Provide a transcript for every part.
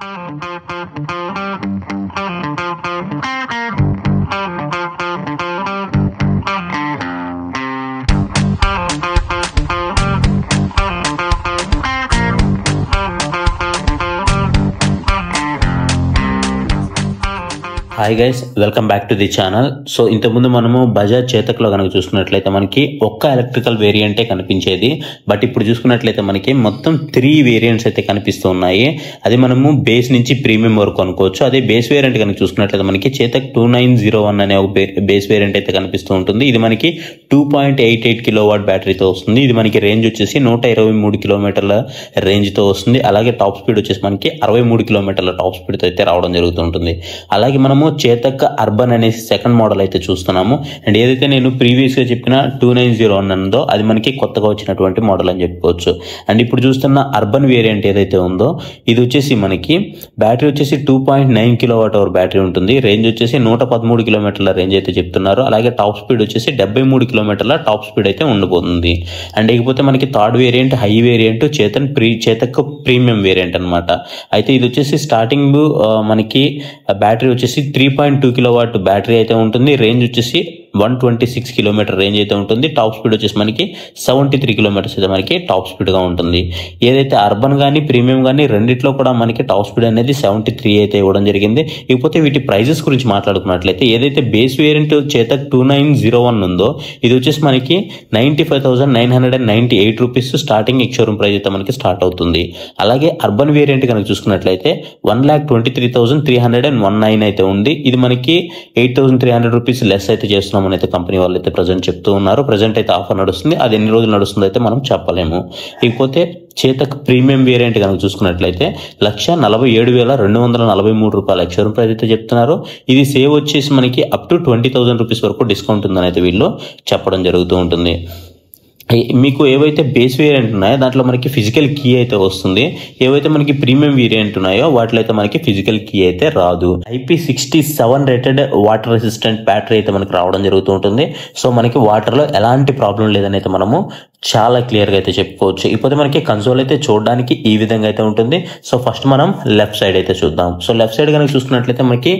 Thank you. Hi guys welcome back to the channel so ఇంతకుముందు మనము బజాజ్ చేతకులో కనుక చూసుకున్నట్లయితే మనకి ఒక్క ఎలక్ట్రికల్ వేరియంటే కనిపించేది. బట్ ఇప్పుడు చూసుకున్నట్లయితే మనకి మొత్తం త్రీ వేరియంట్స్ అయితే కనిపిస్తూ ఉన్నాయి. అది మనము బేస్ నుంచి ప్రీమియం వరకు అనుకోవచ్చు అదే బేస్ వేరియంట్ కనుక చూసుకున్నట్లయితే మనకి Chetak two nine zero one అనే ఒక బేస్ వేరియంట్ అయితే కనిపిస్తూ ఉంటుంది. ఇది మనకి two point eight eight kilowatt బ్యాటరీతో వస్తుంది. ఇది మనకి రేంజ్ వచ్చేసి నూట ఇరవై మూడు కిలోమీటర్ల రేంజ్తో వస్తుంది. అలాగే టాప్ స్పీడ్ వచ్చేసి మనకి అరవై మూడు కిలోమీటర్ల టాప్ స్పీడ్తో అయితే రావడం జరుగుతుంటుంది అలాగే మనము చేతక్ అర్బన్ అనేసి సెకండ్ మోడల్ అయితే చూస్తున్నాము. అండ్ ఏదైతే నేను ప్రీవియస్గా చెప్పిన టూ నైన్ జీరో ఉందో అది మనకి కొత్తగా వచ్చినటువంటి మోడల్ అని చెప్పుకోవచ్చు. అండ్ ఇప్పుడు చూస్తున్న అర్బన్ వేరియంట్ ఏదైతే ఉందో ఇది వచ్చేసి మనకి బ్యాటరీ వచ్చేసి two point nine kilowatt hour battery ఉంటుంది. రేంజ్ వచ్చేసి నూట పదమూడు కిలోమీటర్ల రేంజ్ అయితే చెప్తున్నారు. అలాగే టాప్ స్పీడ్ వచ్చేసి డెబ్బై మూడు కిలోమీటర్ల టాప్ స్పీడ్ అయితే ఉండబోతుంది. అండ్ ఇకపోతే మనకి third variant high variant Chetan pre Chetak premium variant అనమాట అయితే ఇది వచ్చేసి స్టార్టింగ్ మనకి బ్యాటరీ వచ్చేసి three point two kilowatt battery అయితే ఉంటుంది. రేంజ్ వచ్చేసి one twenty six kilometre range అయితే ఉంటుంది. టాప్ స్పీడ్ వచ్చేసి మనకి సెవెంటీ త్రీ కిలోమీటర్స్ అయితే మనకి టాప్ స్పీడ్గా ఉంటుంది. ఏదైతే అర్బన్ కానీ ప్రీమియం కానీ రెండిట్లో కూడా మనకి టాప్ స్పీడ్ అనేది సెవెంటీ త్రీ అయితే ఇవ్వడం జరిగింది. ఇకపోతే వీటి ప్రైజెస్ గురించి మాట్లాడుకున్నట్లయితే ఏదైతే బేస్ వేరియంట్ చేత టూ నైన్ జీరో వన్ ఉందో ఇది వచ్చేసి మనకి ninety five thousand nine hundred and ninety eight rupees starting ex showroom price అయితే మనకి స్టార్ట్ అవుతుంది. అలాగే అర్బన్ వేరియంట్ కనుక చూసుకున్నట్లయితే one lakh twenty three thousand three hundred and one nine అయితే ఉంది. ఇది మనకి eight thousand three hundred rupees less అయితే చేస్తున్నామని అయితే కంపెనీ వాళ్ళు అయితే ప్రజెంట్ చెప్తూ ఉన్నారు. ప్రజెంట్ అయితే ఆఫర్ నడుస్తుంది. అది ఎన్ని రోజులు నడుస్తుంది అయితే మనం చెప్పలేము. ఇకపోతే చేతక్ ప్రీమియం వేరియంట్ కనుక చూసుకున్నట్లయితే లక్ష నలభై ఏడు వేల రెండు వందల నలభై మూడు రూపాయల ఎక్స్షోరూమ్ ప్రైస్ అయితే చెప్తున్నారు. ఇది సేవ్ వచ్చేసి మనకి up to twenty thousand rupees వరకు డిస్కౌంట్ ఉందని అయితే వీళ్ళు చెప్పడం జరుగుతూ ఉంటుంది. మీకు ఏవైతే బేస్ వేరియంట్ ఉన్నాయో దాంట్లో మనకి ఫిజికల్ కీ అయితే వస్తుంది. ఏవైతే మనకి ప్రీమియం వేరియంట్ ఉన్నాయో వాటిలో అయితే మనకి ఫిజికల్ కీ అయితే రాదు. IP sixty seven rated water resistant battery అయితే మనకి రావడం జరుగుతూ ఉంటుంది. సో మనకి వాటర్లో ఎలాంటి ప్రాబ్లం లేదని అయితే మనము చాలా క్లియర్గా అయితే చెప్పుకోవచ్చు. ఇప్పుడు మనకి కన్సోల్ అయితే చూడడానికి ఈ విధంగా అయితే ఉంటుంది. సో ఫస్ట్ మనం లెఫ్ట్ సైడ్ అయితే చూద్దాం. సో లెఫ్ట్ సైడ్ కనుక చూసుకున్నట్లయితే మనకి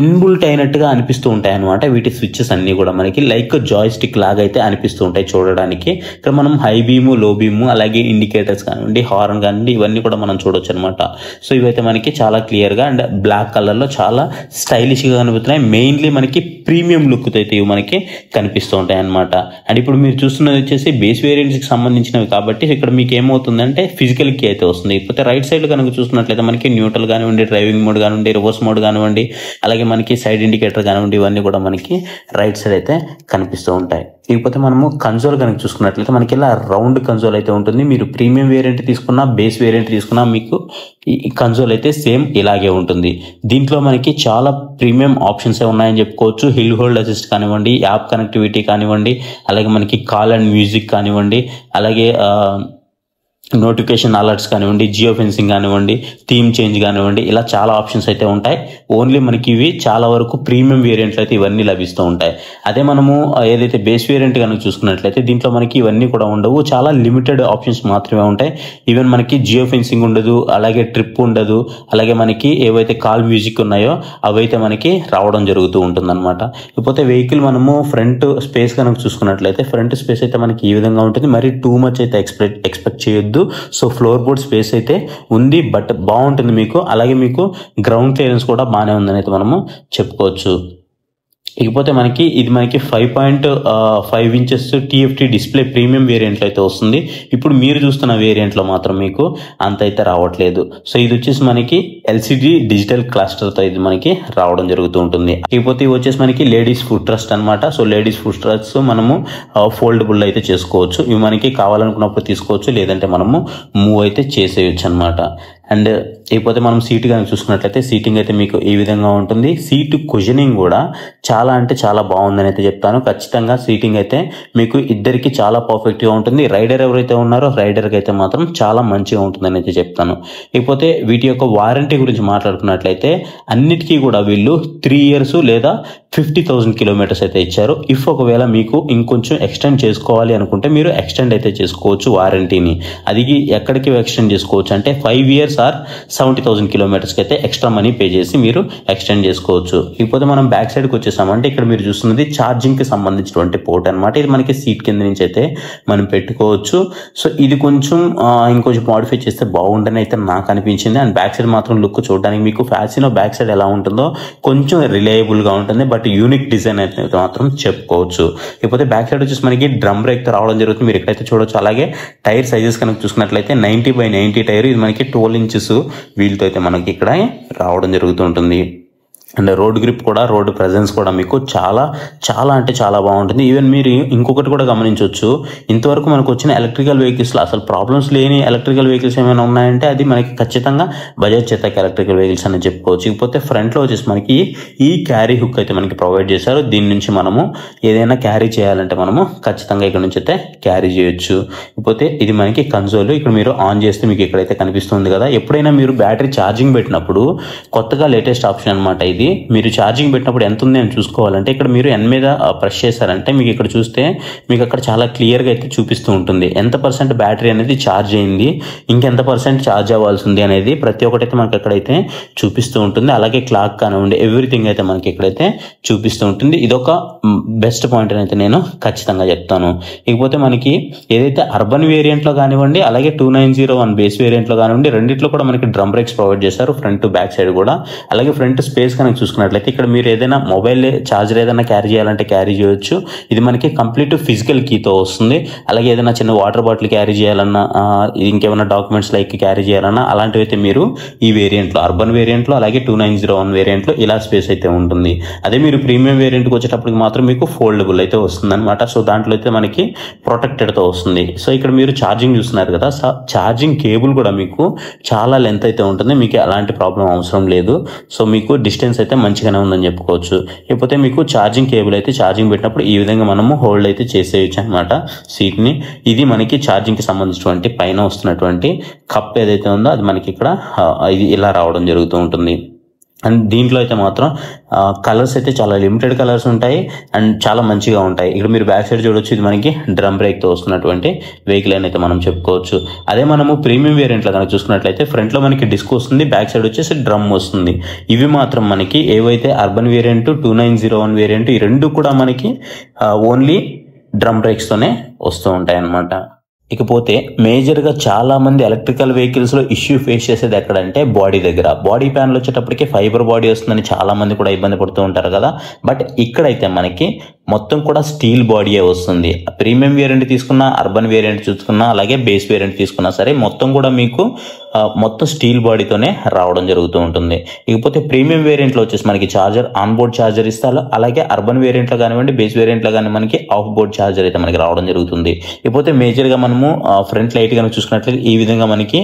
ఇన్బుల్ట్ అయినట్టుగా అనిపిస్తూ ఉంటాయి అనమాట వీటి స్విచ్చెస్ అన్ని కూడా మనకి లైక్ జాయ్ స్టిక్ లాగా అయితే అనిపిస్తూ ఉంటాయి చూడడానికి. ఇక్కడ మనం హై బీము లో బీము అలాగే ఇండికేటర్స్ కానివ్వండి హార్న్ కానివ్వండి ఇవన్నీ కూడా మనం చూడొచ్చు అనమాట సో ఇవైతే మనకి చాలా క్లియర్గా అండ్ బ్లాక్ కలర్లో చాలా స్టైలిష్గా కనిపిస్తున్నాయి. మెయిన్లీ మనకి ప్రీమియం లుక్ అయితే ఇవి మనకి కనిపిస్తూ ఉంటాయి అనమాట అండ్ ఇప్పుడు మీరు చూస్తున్నది వచ్చేసి బేస్ వేరియంట్స్కి సంబంధించినవి కాబట్టి ఇక్కడ మీకు ఏమవుతుందంటే ఫిజికల్ కీ అయితే వస్తుంది. ఇకపోతే రైట్ సైడ్ కనుక చూసినట్లయితే మనకి న్యూట్రల్ కానివ్వండి డ్రైవింగ్ మోడ్ కానివ్వండి రివర్స్ మోడ్ కానివ్వండి అలాగే మనకి సైడ్ ఇండికేటర్ కానివ్వండి ఇవన్నీ కూడా మనకి రైట్ సైడ్ అయితే కనిపిస్తూ ఉంటాయి. ఇకపోతే మనము కన్సోల్ కనుక చూసుకున్నట్లయితే మనకి ఇలా రౌండ్ కన్సోల్ అయితే ఉంటుంది. మీరు ప్రీమియం వేరియంట్ తీసుకున్నా బేస్ వేరియంట్ తీసుకున్నా మీకు ఈ కన్సోల్ అయితే సేమ్ ఇలాగే ఉంటుంది. దీంట్లో మనకి చాలా ప్రీమియం ఆప్షన్స్ ఉన్నాయని చెప్పుకోవచ్చు. హిల్ హోల్డ్ అసిస్ట్ కానివ్వండి యాప్ కనెక్టివిటీ కానివ్వండి అలాగే మనకి కాల్ అండ్ మ్యూజిక్ కానివ్వండి అలాగే నోటిఫికేషన్ అలర్ట్స్ కానివ్వండి జియో ఫెన్సింగ్ కానివ్వండి థీమ్ చేంజ్ కానివ్వండి ఇలా చాలా ఆప్షన్స్ అయితే ఉంటాయి. ఓన్లీ మనకి ఇవి చాలా వరకు ప్రీమియం వేరియంట్లు అయితే ఇవన్నీ లభిస్తూ ఉంటాయి. అదే మనము ఏదైతే బేస్ వేరియంట్ కనుక చూసుకున్నట్లయితే దీంట్లో మనకి ఇవన్నీ కూడా ఉండవు. చాలా లిమిటెడ్ ఆప్షన్స్ మాత్రమే ఉంటాయి. ఈవెన్ మనకి జియో ఫెన్సింగ్ ఉండదు అలాగే ట్రిప్ ఉండదు అలాగే మనకి ఏవైతే కాల్ మ్యూజిక్ ఉన్నాయో అవైతే మనకి రావడం జరుగుతూ ఉంటుంది అనమాట ఇకపోతే వెహికల్ మనము ఫ్రంట్ స్పేస్ కనుక చూసుకున్నట్లయితే ఫ్రంట్ స్పేస్ అయితే మనకి ఈ విధంగా ఉంటుంది. మరి టూ మచ్ అయితే ఎక్స్పెక్ట్ ఎక్స్పెక్ట్ చేయొద్దు. సో ఫ్లోర్ బోర్డ్ స్పేస్ అయితే ఉంది బట్ బాగుంటుంది మీకు. అలాగే మీకు గ్రౌండ్ క్లియరెన్స్ కూడా బాగానే ఉందని అయితే మనము చెప్పుకోవచ్చు. ఇకపోతే మనకి ఇది మనకి five point five inches TFT display premium వేరియంట్లో అయితే వస్తుంది. ఇప్పుడు మీరు చూస్తున్న వేరియంట్లో మాత్రం మీకు అంత అయితే రావట్లేదు. సో ఇది వచ్చేసి మనకి ఎల్సిడి డిజిటల్ క్లస్టర్తో ఇది మనకి రావడం జరుగుతూ ఉంటుంది. ఇకపోతే ఇవి వచ్చేసి మనకి లేడీస్ ఫుడ్ ట్రస్ట్ అనమాట సో లేడీస్ ఫుడ్ ట్రస్ట్ మనము ఫోల్డబుల్ అయితే చేసుకోవచ్చు. ఇవి మనకి కావాలనుకున్నప్పుడు తీసుకోవచ్చు. లేదంటే మనము మూవ్ అయితే చేసేయచ్చు అనమాట అండ్ ఇకపోతే మనం సీట్ కనుక చూసుకున్నట్లయితే సీటింగ్ అయితే మీకు ఈ విధంగా ఉంటుంది? సీటు కుజనింగ్ కూడా చాలా అంటే చాలా బాగుందని అయితే చెప్తాను. ఖచ్చితంగా సీటింగ్ అయితే మీకు ఇద్దరికి చాలా పర్ఫెక్ట్గా ఉంటుంది. రైడర్ ఎవరైతే ఉన్నారో రైడర్కి అయితే మాత్రం చాలా మంచిగా ఉంటుందని అయితే చెప్తాను. ఇకపోతే వీటి యొక్క వారంటీ గురించి మాట్లాడుకున్నట్లయితే అన్నిటికీ కూడా వీళ్ళు త్రీ ఇయర్స్ లేదా ఫిఫ్టీ థౌసండ్ కిలోమీటర్స్ అయితే ఇచ్చారు. ఇఫ్ ఒకవేళ మీకు ఇంకొంచెం ఎక్స్టెండ్ చేసుకోవాలి అనుకుంటే మీరు ఎక్స్టెండ్ అయితే చేసుకోవచ్చు వారంటీని అది ఎక్కడికి ఎక్స్టెండ్ చేసుకోవచ్చు అంటే five years or seventy thousand కిలోమీటర్స్కి అయితే ఎక్స్ట్రా మనీ పే చేసి మీరు ఎక్స్టెండ్ చేసుకోవచ్చు. ఇకపోతే మనం బ్యాక్ సైడ్కి వచ్చేసామంటే ఇక్కడ మీరు చూస్తున్నది ఛార్జింగ్కి సంబంధించినటువంటి పోర్ట్ అనమాట ఇది మనకి సీట్ కింద నుంచి అయితే మనం పెట్టుకోవచ్చు. సో ఇది కొంచెం ఇంకొంచెం మాడిఫై చేస్తే బాగుండని అయితే నాకు అనిపించింది. అండ్ బ్యాక్ సైడ్ మాత్రం లుక్ చూడడానికి మీకు ఫ్యాసినో బ్యాక్ సైడ్ ఎలా ఉంటుందో కొంచెం రిలయబుల్గా ఉంటుంది. బట్ యూనిక్ డిజైన్ అయితే మాత్రం చెప్పుకోవచ్చు. ఇకపోతే బ్యాక్ సైడ్ వచ్చేసి మనకి డ్రమ్ బ్రేక్తో రావడం జరుగుతుంది. మీరు ఎక్కడైతే చూడొచ్చు అలాగే టైర్ సైజెస్ కనుక చూసుకున్నట్లయితే నైంటీ బై నైంటీ టైర్ ఇది మనకి ట్వెల్వ్ ఇంచెస్ వీల్తో అయితే మనకి ఇక్కడ రావడం జరుగుతూ ఉంటుంది. అండ్ రోడ్ గ్రిప్ కూడా రోడ్ ప్రజెన్స్ కూడా మీకు చాలా చాలా అంటే చాలా బాగుంటుంది. ఈవెన్ మీరు ఇంకొకటి కూడా గమనించవచ్చు. ఇంతవరకు మనకు వచ్చిన ఎలక్ట్రికల్ వెహికల్స్లో అసలు ప్రాబ్లమ్స్ లేని ఎలక్ట్రికల్ వెహికల్స్ ఏమైనా ఉన్నాయంటే అది మనకి ఖచ్చితంగా బజాజ్ చేతక్ ఎలక్ట్రికల్ వెహికల్స్ అని చెప్పుకోవచ్చు. ఇకపోతే ఫ్రంట్లో వచ్చేసి మనకి ఈ క్యారీ హుక్ అయితే మనకి ప్రొవైడ్ చేశారు. దీని నుంచి మనము ఏదైనా క్యారీ చేయాలంటే మనము ఖచ్చితంగా ఇక్కడ నుంచి అయితే క్యారీ చేయొచ్చు. ఇకపోతే ఇది మనకి కన్సోల్. ఇక్కడ మీరు ఆన్ చేస్తే మీకు ఇక్కడైతే కనిపిస్తుంది కదా. ఎప్పుడైనా మీరు బ్యాటరీ ఛార్జింగ్ పెట్టినప్పుడు కొత్తగా లేటెస్ట్ ఆప్షన్ అనమాట ఇది. ఇది మీరు ఛార్జింగ్ పెట్టినప్పుడు ఎంత ఉంది అని చూసుకోవాలంటే ఇక్కడ మీరు ఎన్ మీద ప్రెస్ చేశారంటే మీకు ఇక్కడ చూస్తే మీకు అక్కడ చాలా క్లియర్గా అయితే చూపిస్తూ ఉంటుంది. ఎంత పర్సెంట్ బ్యాటరీ అనేది ఛార్జ్ అయింది ఇంకెంత పర్సెంట్ ఛార్జ్ అవ్వాల్సి ఉంది అనేది ప్రతి ఒక్కటైతే మనకి ఎక్కడైతే చూపిస్తూ ఉంటుంది. అలాగే క్లాక్ కానివ్వండి ఎవ్రీథింగ్ అయితే మనకి ఇక్కడైతే చూపిస్తూ ఉంటుంది. ఇదొక బెస్ట్ పాయింట్ అని అయితే నేను ఖచ్చితంగా చెప్తాను. ఇకపోతే మనకి ఏదైతే అర్బన్ వేరియంట్లో కానివ్వండి అలాగే two nine zero one base వేరియంట్లో కానివ్వండి రెండిట్లో కూడా మనకి డ్రమ్ బ్రేక్స్ ప్రొవైడ్ చేశారు. ఫ్రంట్ బ్యాక్ సైడ్ కూడా. అలాగే ఫ్రంట్ స్పేస్ కనుక చూసుకున్నట్లయితే ఇక్కడ మీరు ఏదైనా మొబైల్ ఛార్జర్ ఏదైనా క్యారీ చేయాలంటే క్యారీ చేయొచ్చు. ఇది మనకి కంప్లీట్ ఫిజికల్ కీతో వస్తుంది. అలాగే ఏదైనా చిన్న వాటర్ బాటిల్ క్యారీ చేయాలన్నా ఇంకేమైనా డాక్యుమెంట్స్ లైక్ క్యారీ చేయాలన్నా అలాంటివి అయితే మీరు ఈ వేరియంట్లో అర్బన్ వేరియంట్లో అలాగే టూ నైన్ జీరో వన్ వేరియంట్లో ఇలా స్పేస్ అయితే ఉంటుంది. అదే మీరు ప్రీమియం వేరియంట్కి వచ్చేటప్పటికి మాత్రం మీకు ఫోల్డబుల్ అయితే వస్తుంది అనమాట సో దాంట్లో అయితే మనకి ప్రొటెక్టెడ్తో వస్తుంది. సో ఇక్కడ మీరు ఛార్జింగ్ చూస్తున్నారు కదా. ఛార్జింగ్ కేబుల్ కూడా మీకు చాలా లెంత్ అయితే ఉంటుంది. మీకు అలాంటి ప్రాబ్లం అవసరం లేదు. సో మీకు డిస్టెన్స్ అయితే మంచిగానే ఉందని చెప్పుకోవచ్చు. లేకపోతే మీకు ఛార్జింగ్ కేబుల్ అయితే ఛార్జింగ్ పెట్టినప్పుడు ఈ విధంగా మనము హోల్డ్ అయితే చేసేయచ్చు అనమాట సీట్ని ఇది మనకి ఛార్జింగ్కి సంబంధించినటువంటి పైన వస్తున్నటువంటి కప్ ఏదైతే ఉందో అది మనకి ఇక్కడ ఇది ఇలా రావడం జరుగుతూ ఉంటుంది. అండ్ దీంట్లో అయితే మాత్రం కలర్స్ అయితే చాలా లిమిటెడ్ కలర్స్ ఉంటాయి అండ్ చాలా మంచిగా ఉంటాయి. ఇక్కడ మీరు బ్యాక్ సైడ్ చూడొచ్చు ఇది మనకి డ్రమ్ బ్రేక్తో వస్తున్నటువంటి వెహికల్ అని అయితే మనం చెప్పుకోవచ్చు. అదే మనము ప్రీమియం వేరియంట్లో కనుక చూసుకున్నట్లయితే ఫ్రంట్లో మనకి డిస్క్ వస్తుంది బ్యాక్ సైడ్ వచ్చేసి డ్రమ్ వస్తుంది. ఇవి మాత్రం మనకి ఏవైతే urban variant two nine zero one variant ఈ రెండు కూడా మనకి ఓన్లీ డ్రమ్ బ్రేక్స్తోనే వస్తూ ఉంటాయి అన్నమాట ఇకపోతే మేజర్గా చాలా మంది ఎలక్ట్రికల్ వెహికల్స్లో ఇష్యూ ఫేస్ చేసేది ఎక్కడంటే బాడీ దగ్గర. బాడీ ప్యాన్లు వచ్చేటప్పటికి ఫైబర్ బాడీ వస్తుందని చాలామంది కూడా ఇబ్బంది పడుతూ ఉంటారు కదా. బట్ ఇక్కడైతే మనకి మొత్తం కూడా స్టీల్ బాడీయే వస్తుంది. ప్రీమియం వేరియంట్ తీసుకున్నా అర్బన్ వేరియంట్ చూసుకున్నా అలాగే బేస్ వేరియంట్ తీసుకున్నా సరే మొత్తం కూడా మీకు మొత్తం స్టీల్ బాడీతోనే రావడం జరుగుతూ ఉంటుంది. ఇకపోతే ప్రీమియం వేరియంట్లో వచ్చేసి మనకి చార్జర్ ఆన్ బోర్డ్ చార్జర్ ఇస్తారు అలాగే అర్బన్ వేరియంట్లో కానివ్వండి బేస్ వేరియంట్లో కానీ మనకి ఆఫ్ బోర్డ్ చార్జర్ అయితే మనకి రావడం జరుగుతుంది. ఇకపోతే మేజర్గా మనము ఫ్రంట్ లైట్ కనుక చూసుకున్నట్లయితే ఈ విధంగా మనకి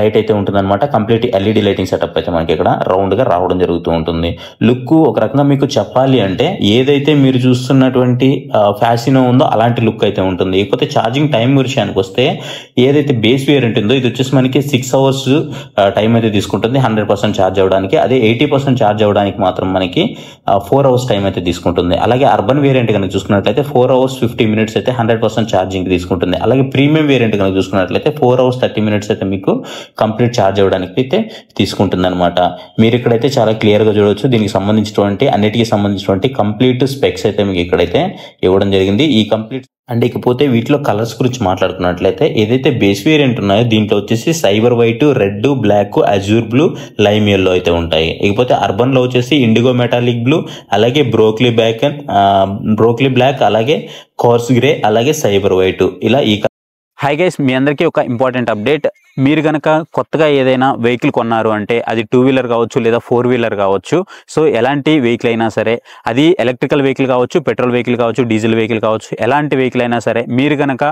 లైట్ అయితే ఉంటుందన్నమాట. కంప్లీట్ ఎల్ఈడి లైటింగ్ సెటప్ అయితే మనకి ఇక్కడ రౌండ్గా రావడం జరుగుతూ ఉంటుంది. లుక్ ఒక రకంగా మీకు చెప్పాలి అంటే ఏదైతే మీరు చూస్తున్నటువంటి ఫ్యాసినో ఉందో అలాంటి లుక్ అయితే ఉంటుంది. ఇకపోతే ఛార్జింగ్ టైం విషయానికి వస్తే ఏదైతే బేస్ వేర్ ఉందో ఇది వచ్చేసి మనకి సిక్స్ అవర్స్ టైం అయితే తీసుకుంటుంది. హండ్రెడ్ పర్సెంట్ ఛార్జ్ అవ్వడానికి. అదే ఎయిటీ పర్సెంట్ ఛార్జ్ అవ్వడానికి మాత్రం మనకి ఫోర్ అవర్స్ టైం అయితే తీసుకుంటుంది. అలాగే అర్బన్ వేరియంట్ కనుక చూసుకున్నట్లయితే ఫోర్ అవర్స్ ఫిఫ్టీ మినిట్స్ అయితే హండ్రెడ్ పర్సెంట్ ఛార్జింగ్ తీసుకుంటుంది. అలాగే ప్రీమియం వేరియంట్ కనుక చూసుకున్నట్లయితే ఫోర్ అవర్స్ థర్టీ మినిట్స్ అయితే మీకు కంప్లీట్ ఛార్జ్ అవ్వడానికి అయితే తీసుకుంటుంది అనమాట మీరు ఇక్కడైతే చాలా క్లియర్గా చూడవచ్చు. దీనికి సంబంధించినటువంటి అన్నిటికీ సంబంధించినటువంటి కంప్లీట్ స్పెక్స్ అయితే మీకు ఇక్కడైతే ఇవ్వడం జరిగింది. ఈ కంప్లీట్ అండ్ ఇకపోతే వీటిలో కలర్స్ గురించి మాట్లాడుకున్నట్లయితే ఏదైతే బేస్ వేరియంట్ ఉన్నాయో దీంట్లో వచ్చేసి cyber white red black azure blue lime yellow అయితే ఉంటాయి. ఇకపోతే అర్బన్లో వచ్చేసి ఇండిగో మెటాలిక్ బ్లూ అలాగే బ్రోక్లీ బ్లాక్ బ్రోక్లీ బ్లాక్ అలాగే కోర్స్ గ్రే అలాగే సైబర్ వైట్ ఇలా ఈ హై గైస్ మీ అందరికీ ఒక ఇంపార్టెంట్ అప్డేట్ మీరు కనుక కొత్తగా ఏదైనా వెహికల్ కొన్నారు అంటే అది టూ వీలర్ కావచ్చు లేదా ఫోర్ వీలర్ కావచ్చు. సో ఎలాంటి వెహికల్ అయినా సరే అది ఎలక్ట్రికల్ వెహికల్ కావచ్చు పెట్రోల్ వెహికల్ కావచ్చు డీజిల్ వెహికల్ కావచ్చు ఎలాంటి వెహికల్ అయినా సరే మీరు కనుక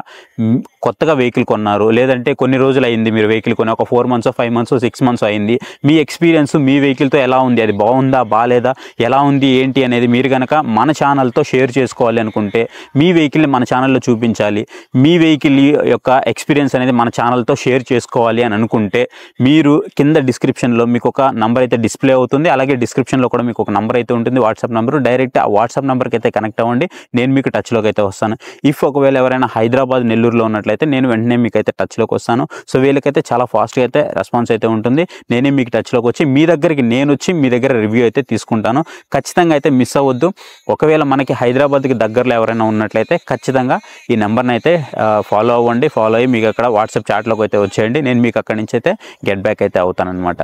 కొత్తగా వెహికల్ కొన్నారు లేదంటే కొన్ని రోజులు అయింది మీరు వెహికల్ కొని ఒక four months five months six months అయింది. మీ ఎక్స్పీరియన్స్ మీ వెహికల్తో ఎలా ఉంది? అది బాగుందా? బాగాలేదా ఎలా ఉంది? ఏంటి? అనేది మీరు కనుక మన ఛానల్తో షేర్ చేసుకోవాలి అనుకుంటే మీ వెహికల్ని మన ఛానల్లో చూపించాలి. మీ వెహికల్ యొక్క ఎక్స్పీరియన్స్ అనేది మన ఛానల్తో షేర్ చేసుకోవాలి అని అనుకుంటే మీరు కింద డిస్క్రిప్షన్లో మీకు ఒక నంబర్ అయితే డిస్ప్లే అవుతుంది. అలాగే డిస్క్రిప్షన్లో కూడా మీకు ఒక నంబర్ అయితే ఉంటుంది. వాట్సాప్ నెంబర్ డైరెక్ట్ ఆ వాట్సాప్ నెంబర్కి అయితే కనెక్ట్ అవ్వండి. నేను మీకు టచ్లోకి అయితే వస్తాను. ఇఫ్ ఒకవేళ ఎవరైనా హైదరాబాద్ నెల్లూరులో ఉన్నట్లయితే నేను వెంటనే మీకు అయితే టచ్లోకి వస్తాను. సో వీళ్ళకైతే చాలా ఫాస్ట్గా అయితే రెస్పాన్స్ అయితే ఉంటుంది. నేనే మీకు టచ్లోకి వచ్చి మీ దగ్గరికి నేను వచ్చి మీ దగ్గర రివ్యూ అయితే తీసుకుంటాను. ఖచ్చితంగా అయితే మిస్ అవ్వద్దు. ఒకవేళ మనకి హైదరాబాద్కి దగ్గరలో ఎవరైనా ఉన్నట్లయితే ఖచ్చితంగా ఈ నెంబర్ని అయితే ఫాలో అవ్వండి. ఫాలో అయ్యి మీకు అక్కడ వాట్సాప్ చాట్లోకి అయితే వచ్చేయండి. నేను మీకు అక్కడి నుంచి అయితే గెట్ బ్యాక్ అయితే అవుతాను అనమాట